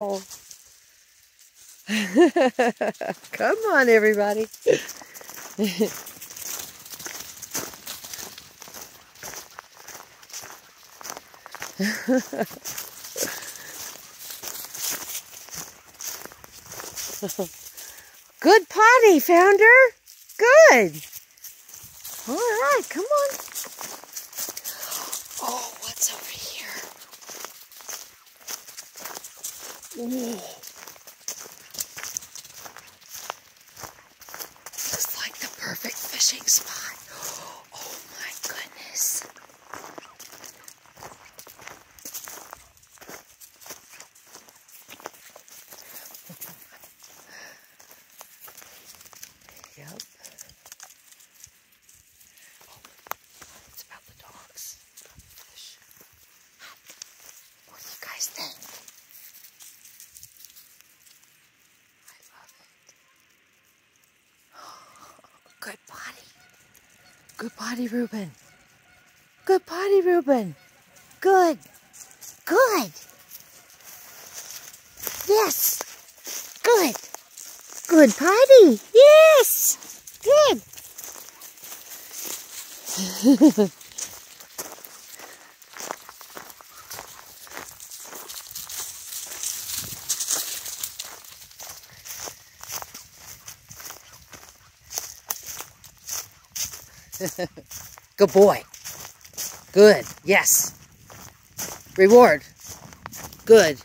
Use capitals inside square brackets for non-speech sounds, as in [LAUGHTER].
[LAUGHS] Come on, everybody. [LAUGHS] Good potty, founder. Good. All right, come on. Ooh. Looks like the perfect fishing spot. Oh my goodness. Yep. Oh, it's about the dogs, the fish. What do you guys think? I love it. Good body. Good body, Ruben. Good body, Ruben. Good. Good. Yes. Good. Good potty. Yes. Good. [LAUGHS] [LAUGHS] Good boy. Good. Yes. Reward. Good.